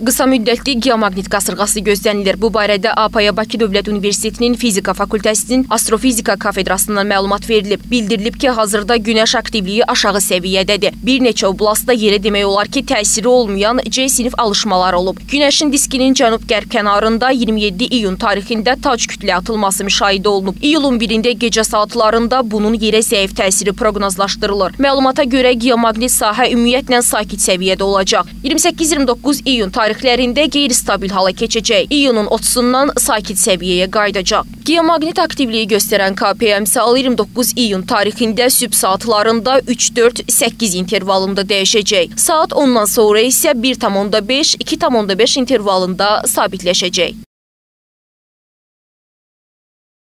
Qısa müddətli geomaqnit qasırğası gözlənilir. Bu barədə APAya Bakı Dövlət Universitetinin Fizika Fakültəsinin Astrofizika kafedrasından məlumat verilib. Bildirilib ki, hazırda günəş aktivliyi aşağı səviyyədədir. Bir neçə oblastda yerə demək olar ki, təsiri olmayan C sinif alışmalar olub. Günəşin diskinin cənub-qərb kənarında 27 iyun tarixində tac kütlə atılması müşahidə olunub. İyulun 1-də gecə saatlarında bunun yerə zəif təsiri proqnozlaşdırılır. Məlumata görə geomaqnit sahə ümumiyyətlə sakit səviyyədə olacaq. 28-29 iyun tarixində tarixlərində qeyri-stabil hala keçəcək. İyunun 30-dan sakit səviyyəyə qayıdacaq. Geomaqnit aktivliyi göstərən KPMSL 29 iyun tarixində sübh saatlarında 3-4-8 intervalında dəyişəcək. Saat 10-dan sonra isə 1,5-2,5 intervalında sabitləşəcək.